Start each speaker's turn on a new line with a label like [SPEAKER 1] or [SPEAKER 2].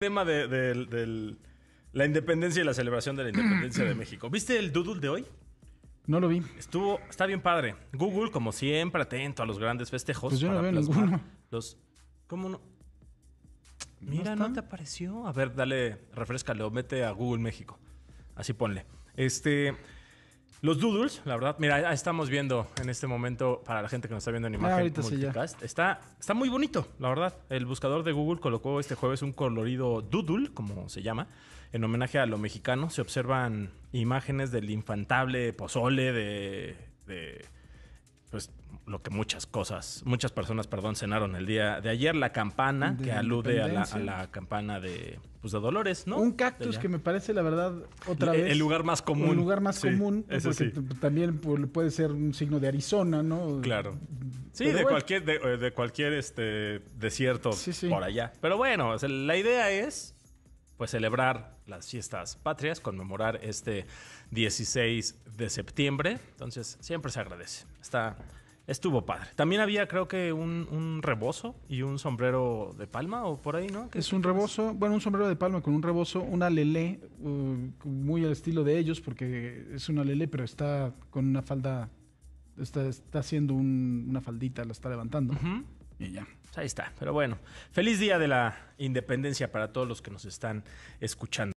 [SPEAKER 1] tema de, la independencia y la celebración de la independencia de México. ¿Viste el doodle de hoy?
[SPEAKER 2] No lo vi.
[SPEAKER 1] Estuvo, está bien padre. Google, como siempre, atento a los grandes festejos.
[SPEAKER 2] Pues yo no
[SPEAKER 1] para
[SPEAKER 2] veo
[SPEAKER 1] plasmar
[SPEAKER 2] ninguno.
[SPEAKER 1] Los, ¿Cómo no? Mira? ¿no te apareció? A ver, dale, refrescale o mete a Google México. Así ponle. Este. Los doodles, la verdad, mira, estamos viendo en este momento, para la gente que nos está viendo en imagen
[SPEAKER 2] Ah, sí, ya.
[SPEAKER 1] multicast, está, está muy bonito, la verdad. El buscador de Google colocó este jueves un colorido doodle, como se llama, en homenaje a lo mexicano. Se observan imágenes del infantable pozole, de, de pues lo que muchas cosas, muchas personas, perdón, cenaron el día de ayer, la campana
[SPEAKER 2] De
[SPEAKER 1] que alude a la, a
[SPEAKER 2] independencia.
[SPEAKER 1] la campana de, pues, de Dolores, ¿no?
[SPEAKER 2] Un cactus que me parece, la verdad, otra
[SPEAKER 1] El-
[SPEAKER 2] vez.
[SPEAKER 1] el lugar más común.
[SPEAKER 2] El lugar más
[SPEAKER 1] Sí,
[SPEAKER 2] común. porque
[SPEAKER 1] sí.
[SPEAKER 2] también puede ser un signo de Arizona, ¿no?
[SPEAKER 1] Claro. Sí,
[SPEAKER 2] Pero
[SPEAKER 1] de
[SPEAKER 2] bueno.
[SPEAKER 1] cualquier, de, eh, de cualquier este, desierto
[SPEAKER 2] Sí,
[SPEAKER 1] por allá. Pero bueno, la idea es pues celebrar las fiestas patrias, conmemorar este 16 de septiembre. Entonces, siempre se agradece. Está, estuvo padre. También había, creo que, un, un rebozo y un sombrero de palma o por ahí, ¿no?
[SPEAKER 2] Es un rebozo, bueno, un sombrero de palma con un rebozo, una lelé, uh, muy al estilo de ellos, porque es una lelé, pero está con una falda, está, está haciendo un- una faldita, la está levantando. Y ya.
[SPEAKER 1] Pues ahí está. Pero bueno, feliz día de la independencia para todos los que nos están escuchando.